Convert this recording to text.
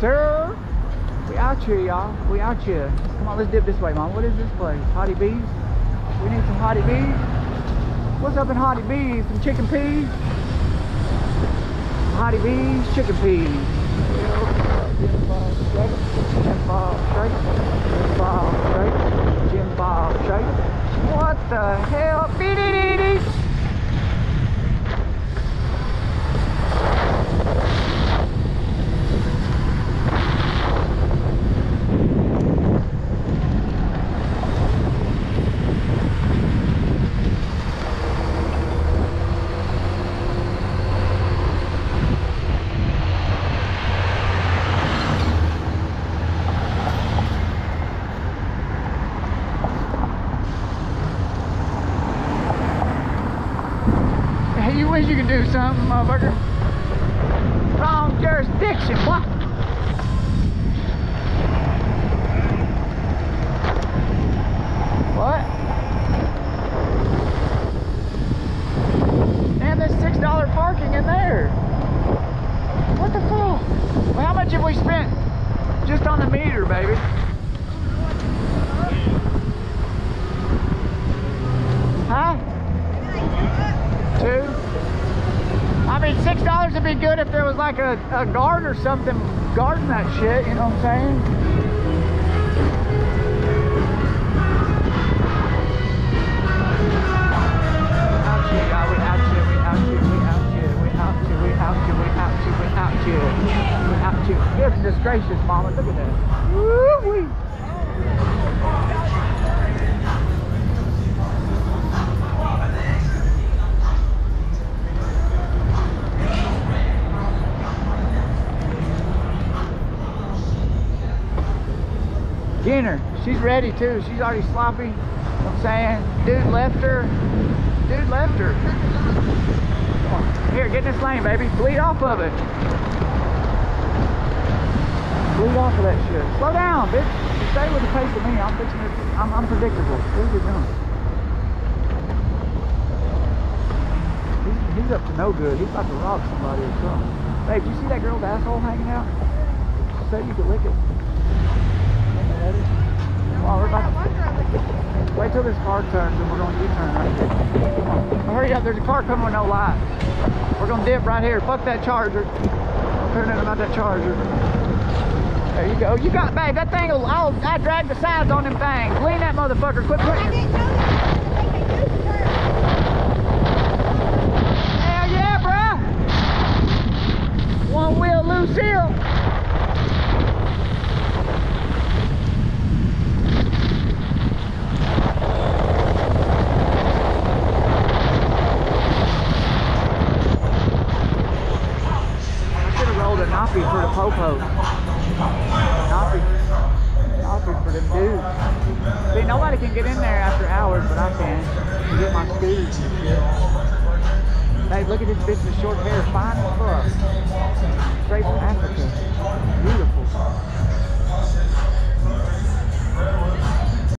sir. We out here, y'all. We out here. Come on, let's dip this way, mom. What is this place? Hottie B's? We need some Hottie B's. What's up in Hottie B's? Some chicken peas? Hottie B's, chicken peas. Jim Bob straight. Jim Bob straight. Jim Bob straight. Jim Bob straight. What the hell? Beep-dee-dee-dee. Hey, you wish you could do something, motherfucker. Wrong jurisdiction, what? What? And there's six dollar parking in there. What the fuck? Well, how much have we spent just on the meter, baby? mean, six dollars would be good if there was like a, a guard or something guarding that shit. You know what I'm saying? Goodness gracious, Mama, look at this. Woo-wee. Ginner, she's ready too. She's already sloppy. I'm saying? Dude left her. Dude left her. Here, get in this lane, baby. Bleed off of it. Bleed off of that shit. Slow down, bitch. You stay with the pace of me. I'm fixing. I'm unpredictable. What are you doing? He's, he's up to no good. He's about to rob somebody or something. Babe, you see that girl's asshole hanging out? She said you could lick it. Well, we're about wait till this car turns and we're going to U-turn right here. Come. Hurry up, there's a car coming with no lights. We're going to dip right here. Fuck that charger. I'm turning about that charger. There you go. You got, babe, that thing will, I'll, I drag the sides on them things. Lean that motherfucker. Quit putting your, didn't know that. Like a U-turn. hell yeah, bruh. One wheel Lucille. Rolled a nappy for the popo. Nappy. Nappy for them dudes. See, nobody can get in there after hours, but I can. Get my scooters and shit. Hey, look at this bitch with short hair. Fine as fuck.